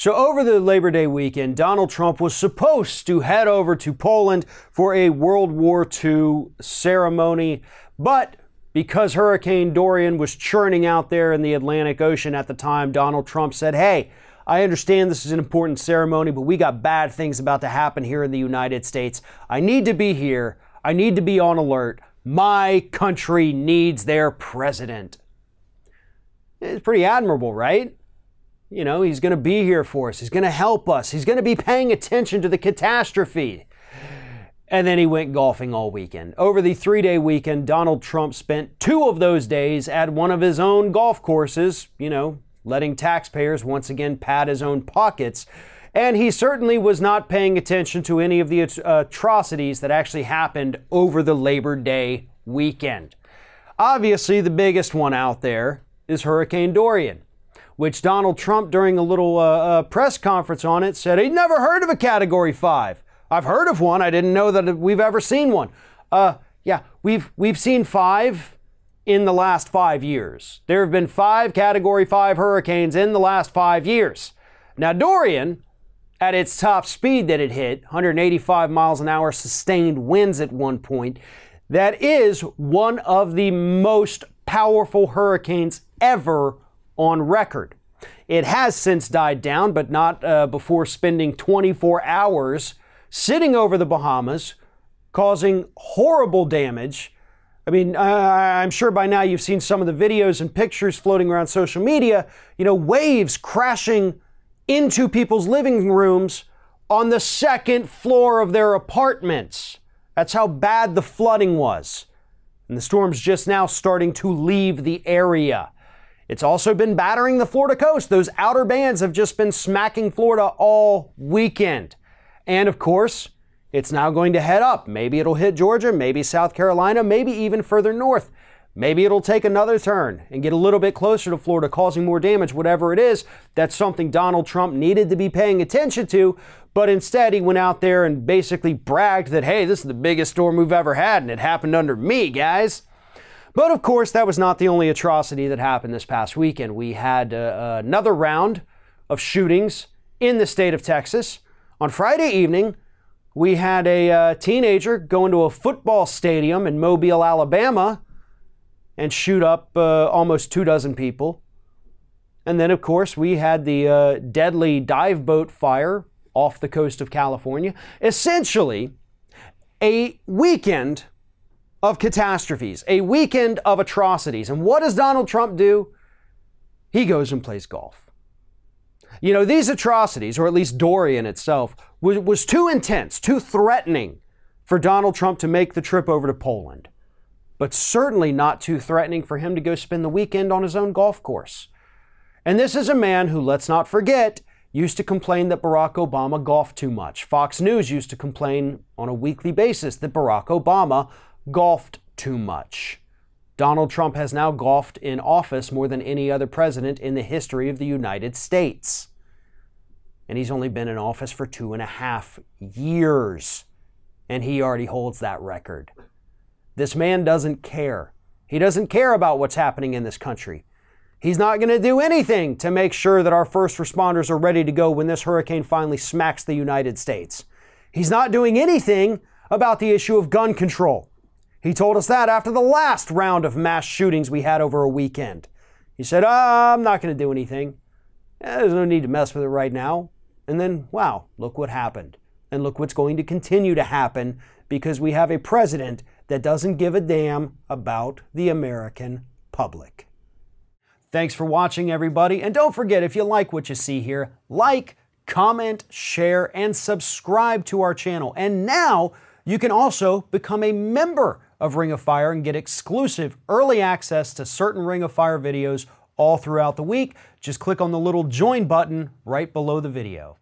So, over the Labor Day weekend, Donald Trump was supposed to head over to Poland for a World War II ceremony, but because Hurricane Dorian was churning out there in the Atlantic Ocean at the time, Donald Trump said, Hey, I understand this is an important ceremony, but we got bad things about to happen here in the United States. I need to be here. I need to be on alert. My country needs their president. It's pretty admirable, right? You know, he's going to be here for us. He's going to help us. He's going to be paying attention to the catastrophe. And then he went golfing all weekend. Over the three day weekend, Donald Trump spent two of those days at one of his own golf courses, you know, letting taxpayers once again pad his own pockets. And he certainly was not paying attention to any of the uh, atrocities that actually happened over the Labor Day weekend. Obviously, the biggest one out there is Hurricane Dorian which Donald Trump, during a little uh, uh, press conference on it, said he'd never heard of a Category 5. I've heard of one. I didn't know that we've ever seen one. Uh, yeah, we've, we've seen five in the last five years. There have been five Category 5 hurricanes in the last five years. Now, Dorian, at its top speed that it hit, 185 miles an hour sustained winds at one point, that is one of the most powerful hurricanes ever on record. It has since died down, but not uh, before spending 24 hours sitting over the Bahamas, causing horrible damage. I mean, uh, I'm sure by now you've seen some of the videos and pictures floating around social media. You know, waves crashing into people's living rooms on the second floor of their apartments. That's how bad the flooding was. And the storm's just now starting to leave the area. It's also been battering the Florida coast. Those outer bands have just been smacking Florida all weekend. And of course, it's now going to head up. Maybe it'll hit Georgia, maybe South Carolina, maybe even further north. Maybe it'll take another turn and get a little bit closer to Florida, causing more damage, whatever it is. That's something Donald Trump needed to be paying attention to. But instead, he went out there and basically bragged that, hey, this is the biggest storm we've ever had, and it happened under me, guys. But of course, that was not the only atrocity that happened this past weekend. We had uh, another round of shootings in the state of Texas. On Friday evening, we had a uh, teenager go into a football stadium in Mobile, Alabama, and shoot up uh, almost two dozen people. And then, of course, we had the uh, deadly dive boat fire off the coast of California. Essentially, a weekend of catastrophes, a weekend of atrocities. And what does Donald Trump do? He goes and plays golf. You know, these atrocities, or at least Dorian itself, was, was too intense, too threatening for Donald Trump to make the trip over to Poland, but certainly not too threatening for him to go spend the weekend on his own golf course. And this is a man who, let's not forget, used to complain that Barack Obama golfed too much. Fox News used to complain on a weekly basis that Barack Obama golfed too much. Donald Trump has now golfed in office more than any other president in the history of the United States. And he's only been in office for two and a half years. And he already holds that record. This man doesn't care. He doesn't care about what's happening in this country. He's not going to do anything to make sure that our first responders are ready to go when this hurricane finally smacks the United States. He's not doing anything about the issue of gun control. He told us that after the last round of mass shootings we had over a weekend. He said, oh, I'm not going to do anything. Eh, there's no need to mess with it right now. And then, wow, look what happened. And look what's going to continue to happen because we have a president that doesn't give a damn about the American public. Thanks for watching, everybody. And don't forget, if you like what you see here, like, comment, share, and subscribe to our channel. And now you can also become a member of Ring of Fire and get exclusive early access to certain Ring of Fire videos all throughout the week. Just click on the little join button right below the video.